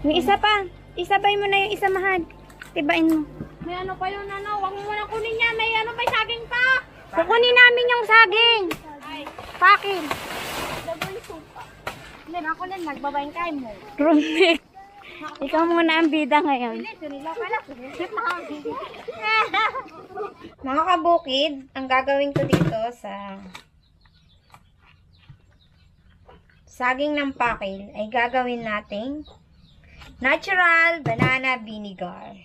Yung isa pa. Isabay mo na yung isa mahal. Tibain mo. May ano pa yun, ano? Huwag mo muna kunin yan. May ano, may saging pa. Kukunin namin yung saging. Ay, Pakin. double supa. Hindi, ako lang nagbabayin kain mo. Roommate. Ikaw muna ang bida ngayon. Mga kabukid, ang gagawin ko dito sa saging ng pakil ay gagawin nating natural banana vinegar.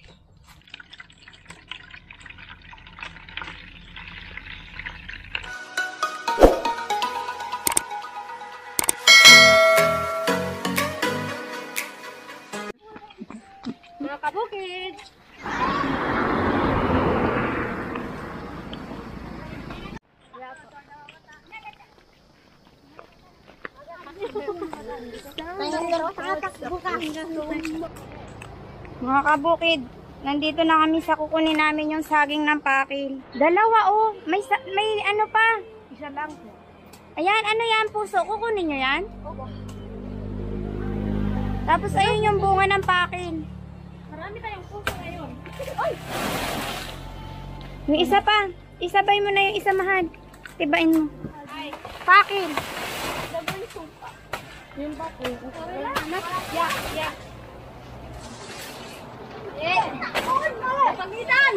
Mga kabukid, nandito na kami sa kukunin namin yung saging ng pakil. Dalawa oh, may, sa- may ano pa. Isa lang po. Ayan, ano yan puso? Kukunin nyo yan? Tapos ayun yung bunga ng pakil. Marami tayong puso ngayon. Yung isa pa. Isabay mo na yung isa mahal. Tibain mo. Ay, Pakil. Yun ba po? Okay lang. Yeah, yeah. Eh, pagitan!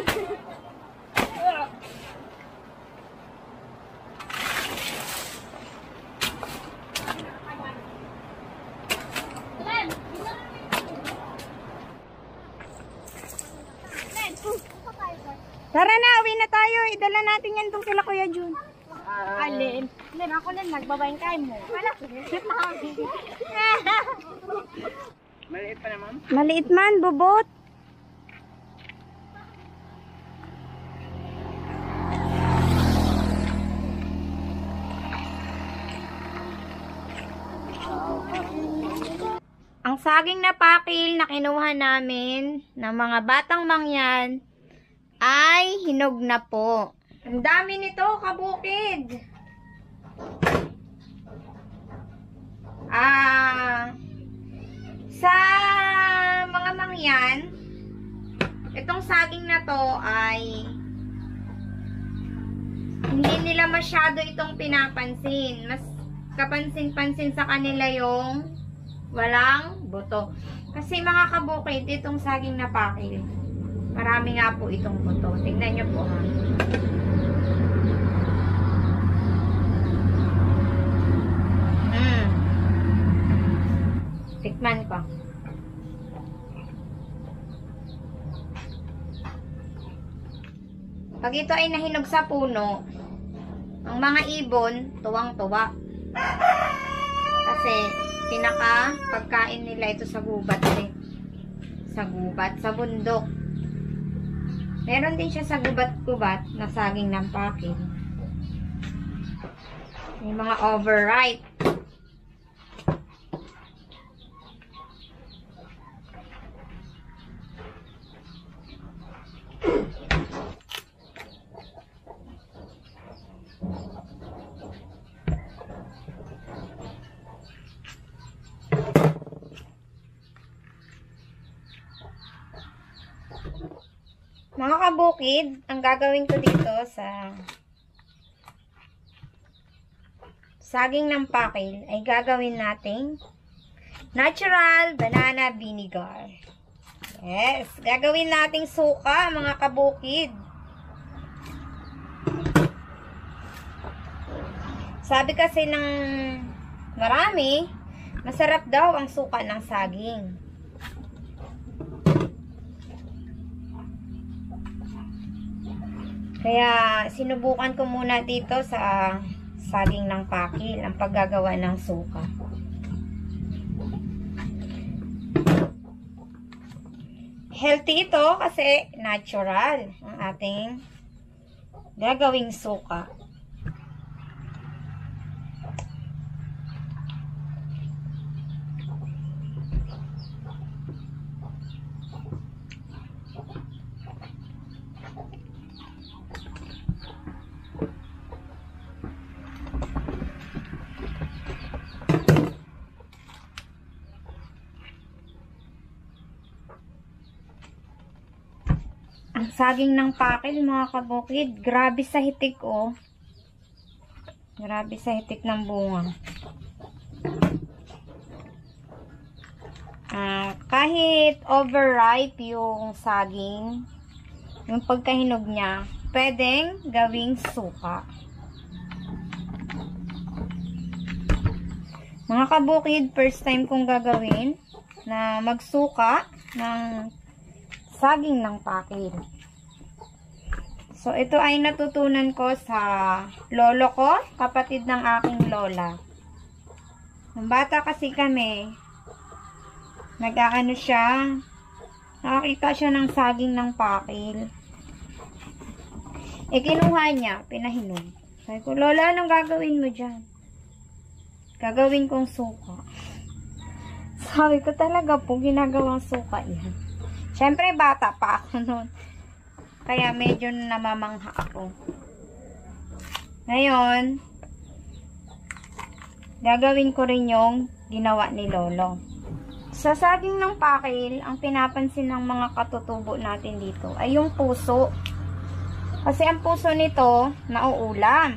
Tara na, uwi na tayo. Idala natin yan doon kila Kuya Jun. Alin? Hindi, ako lang nagbabayin kain mo. Wala. Maliit man, bubot. Ang saging na pakil na kinuha namin ng mga batang mangyan ay hinog na po. Ang dami nito, kabukid. Ah, sa mga mangyan, itong saging na to ay hindi nila masyado itong pinapansin. Mas kapansin-pansin sa kanila yung walang buto. Kasi mga kabukid, itong saging na pakil, marami nga po itong buto. Tingnan nyo po ha. Tikman ko. Pag ito ay nahinog sa puno, ang mga ibon, tuwang-tuwa. Kasi, pinaka pagkain nila ito sa gubat eh. Sa gubat, sa bundok. Meron din siya sa gubat-gubat na saging ng pakin. May mga overripe. Mga kabukid, ang gagawin ko dito sa saging ng pakil ay gagawin nating natural banana vinegar. Yes, gagawin nating suka mga kabukid. Sabi kasi ng marami, masarap daw ang suka ng saging. Kaya sinubukan ko muna dito sa saging ng pakil ang paggagawa ng suka. Healthy ito kasi natural ang ating gagawing suka. Ang saging ng pakil, mga kabukid. Grabe sa hitik, oh. Grabe sa hitik ng bunga. Ah, kahit overripe yung saging, yung pagkahinog niya, pwedeng gawing suka. Mga kabukid, first time kong gagawin na magsuka ng saging ng pakil. So, ito ay natutunan ko sa lolo ko, kapatid ng aking lola. Nung bata kasi kami, nag-aano siya, nakakita siya ng saging ng pakil. E, kinuha niya, pinahinog. Sabi ko, Lola, anong gagawin mo dyan? Gagawin kong suka. Sabi ko talaga po, ginagawang suka yan. Siyempre, bata pa ako noon. Kaya medyo namamangha ako. Ngayon, gagawin ko rin yung ginawa ni Lolo. Sa saging ng pakil, ang pinapansin ng mga katutubo natin dito ay yung puso. Kasi ang puso nito, nauulam.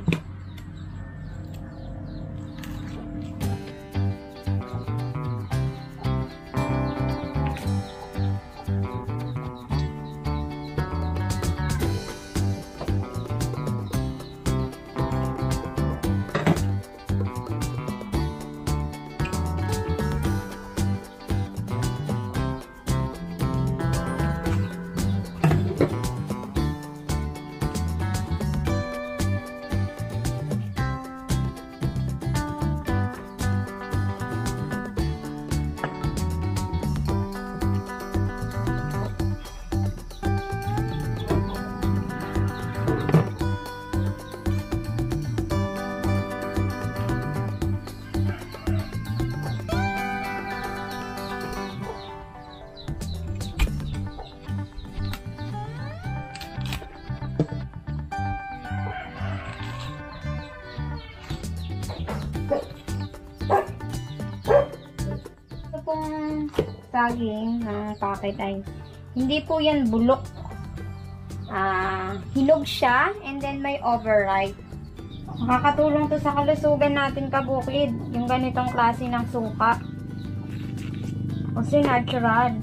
Saging ng packet ay hindi po yan bulok. Ah, hinog siya and then may overripe. Makakatulong to sa kalusugan natin kabukid, yung ganitong klase ng suka. Kasi natural.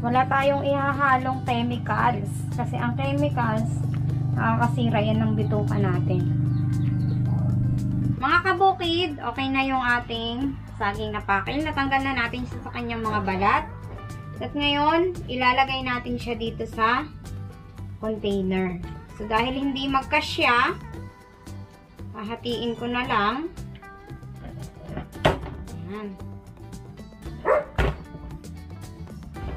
Wala tayong ihahalong chemicals. Kasi ang chemicals, nakakasira yan ng bituka natin. Mga kabukid, okay na yung ating saging na pakil. Natanggal na natin siya sa kanyang mga balat. At ngayon, ilalagay natin siya dito sa container. So, dahil hindi magkasya, hahatiin ko na lang. Ayan.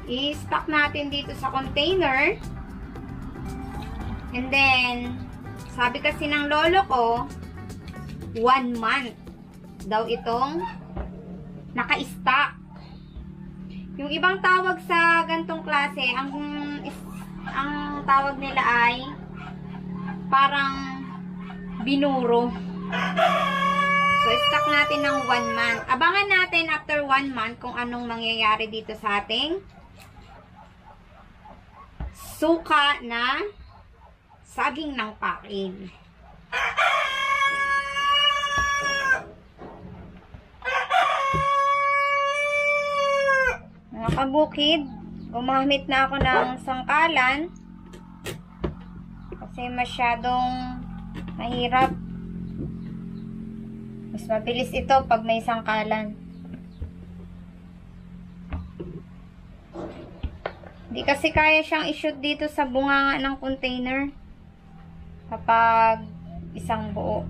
I-stock natin dito sa container. And then, sabi kasi ng lolo ko, one month daw itong naka-stock. Yung ibang tawag sa gantong klase, ang ang tawag nila ay parang binuro. So, stock natin ng one month. Abangan natin after one month kung anong mangyayari dito sa ating suka na saging ng pakin. Mga kabukid, gumamit na ako ng sangkalan kasi masyadong mahirap. Mas mabilis ito pag may sangkalan. Hindi kasi kaya siyang ishoot dito sa bunganga ng container kapag isang buo.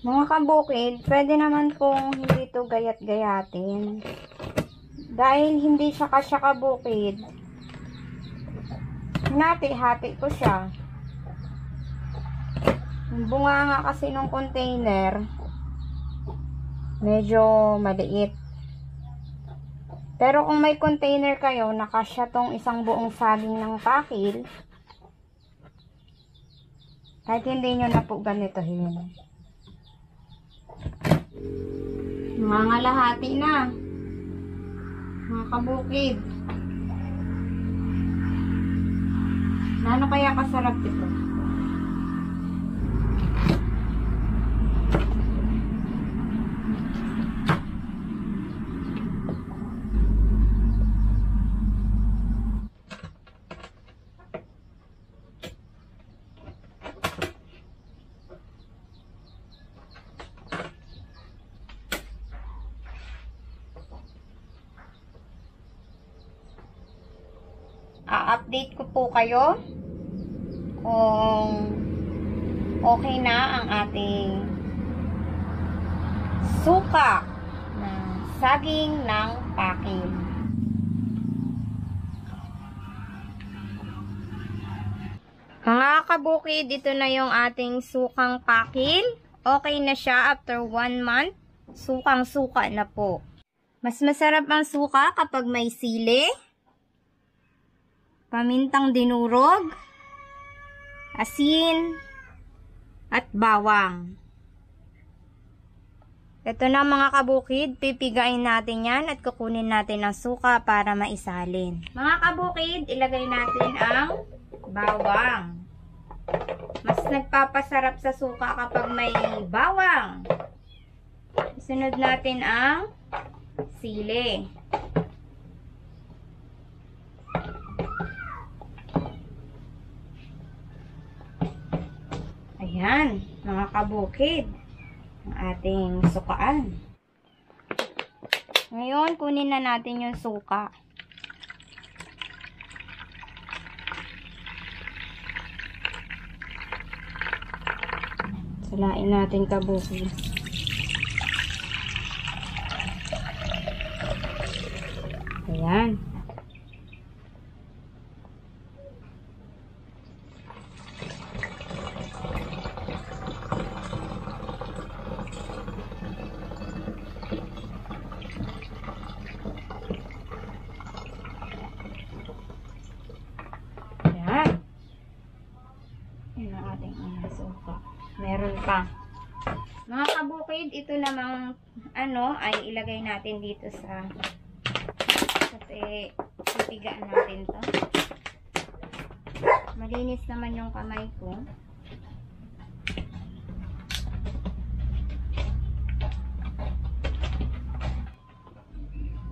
Mga kabukid, pwede naman kung hindi to gayat-gayatin. Dahil hindi siya kasya kabukid, hinati-hati ko siya. Yung bunga nga kasi ng container, medyo maliit. Pero kung may container kayo, nakasya tong isang buong saging ng pakil, kahit hindi nyo na po ganitohin. Mga ngalahati na. Mga kabukid. Ano kaya kasarap ito? A-update ko po kayo kung okay na ang ating suka na saging ng pakin. Mga kabukid, dito na yung ating sukang pakil. Okay na siya after one month. Sukang suka na po. Mas masarap ang suka kapag may sili, pamintang dinurog, asin, at bawang. Ito na mga kabukid, pipigain natin yan at kukunin natin ang suka para maisalin. Mga kabukid, ilagay natin ang bawang. Mas nagpapasarap sa suka kapag may bawang. Sunod natin ang sili. Ayan, mga kabukid. Ang ating sukaan. Ngayon, kunin na natin yung suka. Salain natin kabukid. Ayan. Ayan. Yan ang ating mga suka. Meron pa. Mga kabukid, ito namang ano ay ilagay natin dito sa kasi pipigaan natin to. Malinis naman yung kamay ko.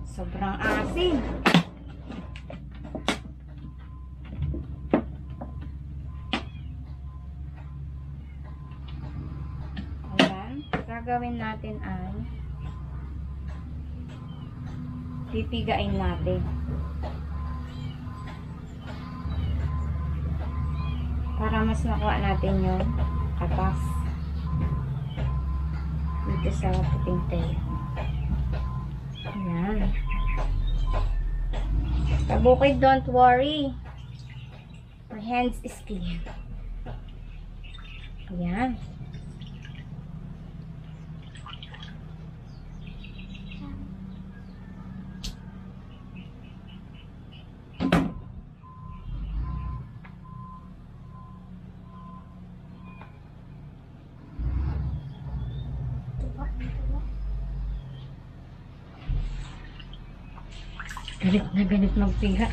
Sobrang asin. Ayan. Gagawin natin ay pipigain natin. Para mas makuha natin yung katas dito sa puting tail. Ayan. Kabukid, don't worry. My hands is clean. Ayan. Galit na galit magpiga.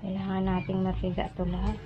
Kailangan nating mapiga ito lahat.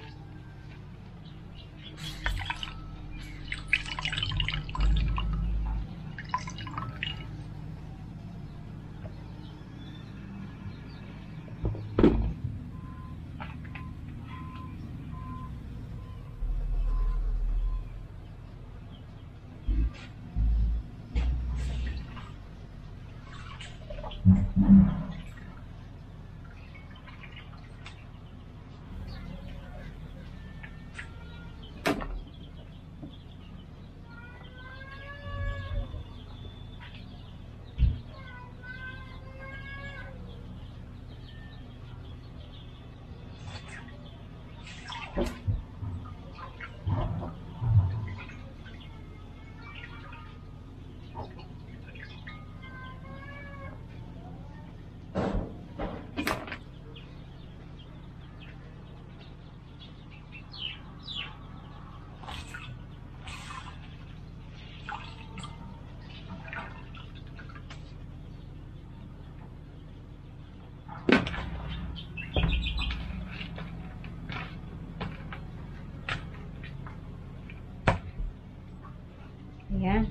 Yan.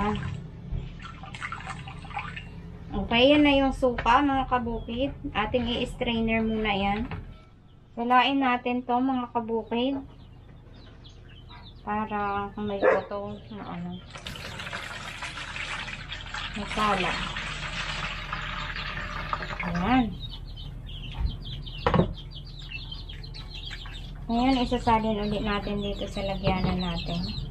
One. Okay, yan na yung suka, mga kabukid. Ating i-strainer muna yan. Salain natin to mga kabukid. Para kung may buto na ano. Masala. Ayan. Ngayon, isasalin ulit natin dito sa lagyanan natin.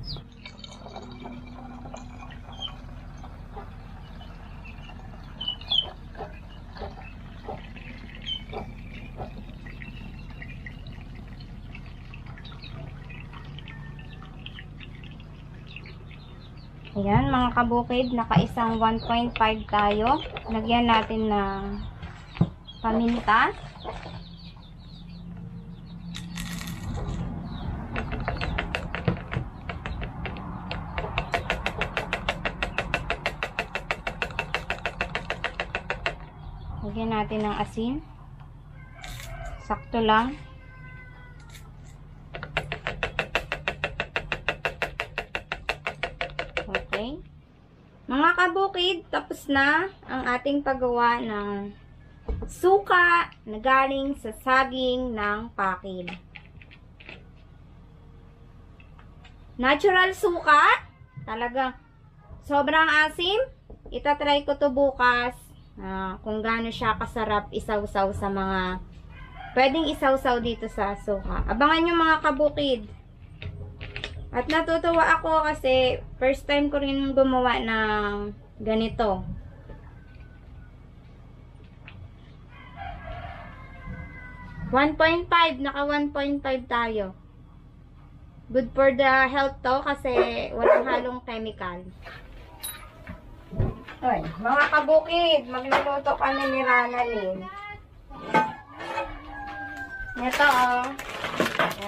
Ayan, mga kabukid, nakaisang 1.5 tayo. Lagyan natin ng paminta. Lagyan natin ng asin. Sakto lang. Kabukid, tapos na ang ating paggawa ng suka na galing sa saging ng pakil. Natural suka. Talaga sobrang asim. Itatry ko to bukas ah, kung gaano siya kasarap isawsaw sa mga pwedeng isawsaw dito sa suka. Abangan nyo mga kabukid. At natutuwa ako kasi first time ko rin gumawa ng ganito. One point five, naka 1.5 tayo. Good for the health to kasi walang halong chemical. Oy, mga kabukid, magluluto kami ni Rana Lynn. Ito oh.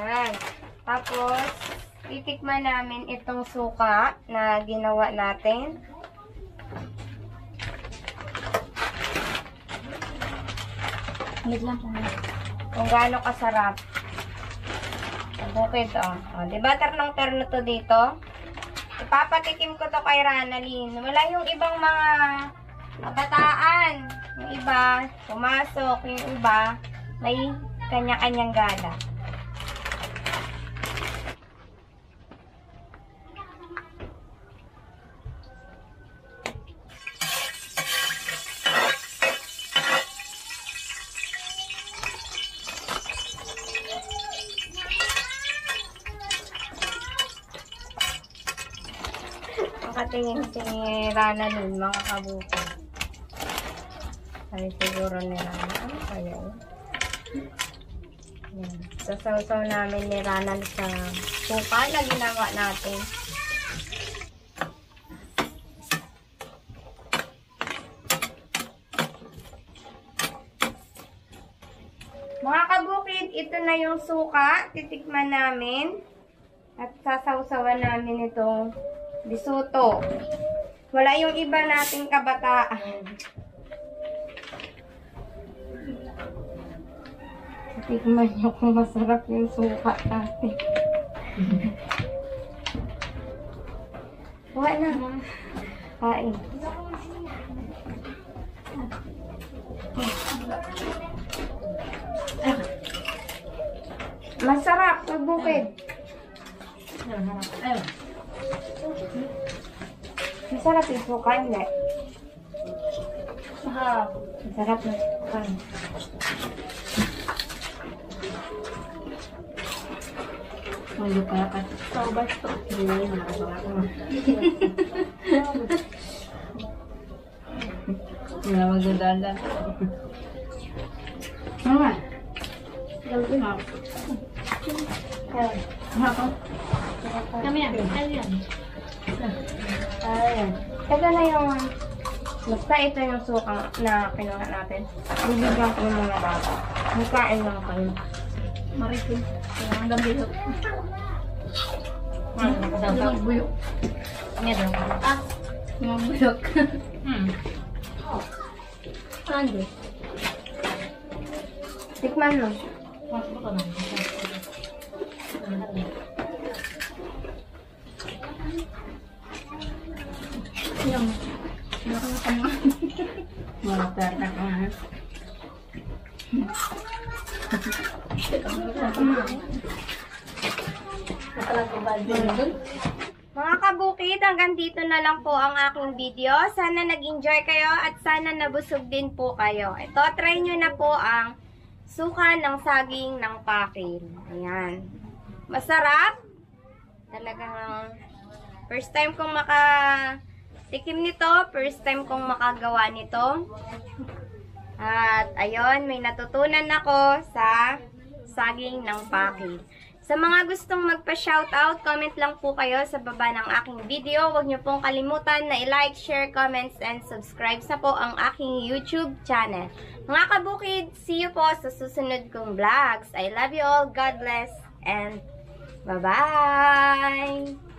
Ayan. Tapos, titikman namin itong suka na ginawa natin. Wait lang po. Kung gaano kasarap. Bukid, oh. oh di ba ternong-terno to dito? Ipapatikim ko to kay Ranalyn. Wala yung ibang mga kabataan. Yung iba, pumasok. Yung iba, may kanya-kanyang gala. Nakatingin si Rana nun, mga kabuko. Ay, siguro ni Rana. Ano kaya yun? Yan. Sasaw-saw namin ni Rana sa suka na ginawa natin. Mga kabukid, ito na yung suka. Titikman namin. At sasawsawan namin itong bisuto. Wala yung iba nating kabataan. Tikman nyo kung masarap yung suka natin. Wala na. Kain. Masarap, magbukid. Masarap yung suka, hindi. Sarap. Masarap yung suka. Hindi pa ka. Sobat to. Hindi na nakagawa ko. Wala magdadala. Ano Gabi na. Ako. Kami yan. Ano yan? Ayan. Ito na yung, basta ito yung suka na kinuha natin. Bibigyan ko yung mga bata. Magkain lang kayo. Maritin. Ang. Ano, Ang buyok. Meron. Ah. Mga buyok. Hmm. Ano? Tikman mo. Masok ka na. Mga kabukid, hanggang dito na lang po ang aking video. Sana nag-enjoy kayo at sana nabusog din po kayo. Ito, try nyo na po ang suka ng saging ng pakin. Ayan. Masarap. Talagang first time kong maka makatikim nito. First time kong makagawa nito. At ayun, may natutunan ako sa saging ng pakil. Sa mga gustong magpa-shoutout, comment lang po kayo sa baba ng aking video. Huwag niyo pong kalimutan na i-like, share, comments, and subscribe sa po ang aking YouTube channel. Mga kabukid, see you po sa susunod kong vlogs. I love you all. God bless. And bye-bye!